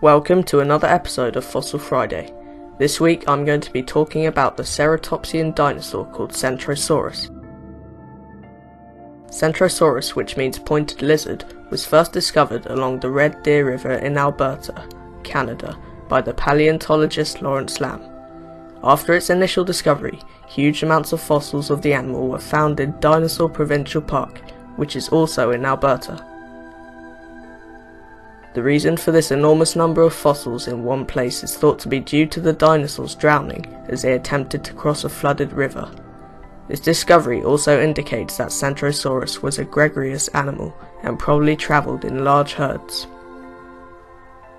Welcome to another episode of Fossil Friday. This week I'm going to be talking about the ceratopsian dinosaur called Centrosaurus. Centrosaurus, which means pointed lizard, was first discovered along the Red Deer River in Alberta, Canada, by the paleontologist Lawrence Lambe. After its initial discovery, huge amounts of fossils of the animal were found in Dinosaur Provincial Park, which is also in Alberta. The reason for this enormous number of fossils in one place is thought to be due to the dinosaurs drowning as they attempted to cross a flooded river. This discovery also indicates that Centrosaurus was a gregarious animal and probably travelled in large herds.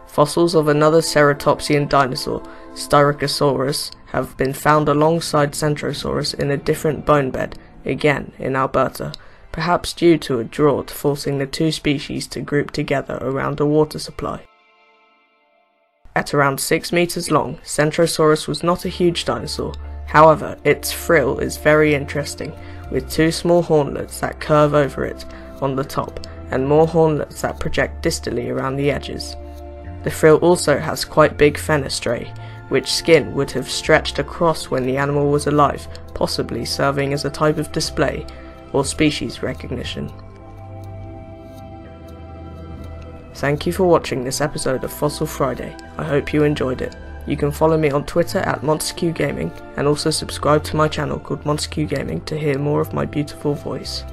Fossils of another ceratopsian dinosaur, Styracosaurus, have been found alongside Centrosaurus in a different bone bed, again in Alberta, perhaps due to a drought forcing the two species to group together around a water supply. At around 6 meters long, Centrosaurus was not a huge dinosaur, however, its frill is very interesting, with two small hornlets that curve over it on the top and more hornlets that project distally around the edges. The frill also has quite big fenestrae, which skin would have stretched across when the animal was alive, possibly serving as a type of display or species recognition. Thank you for watching this episode of Fossil Friday. I hope you enjoyed it. You can follow me on Twitter at MonsterQ Gaming and also subscribe to my channel called MonsterQ Gaming to hear more of my beautiful voice.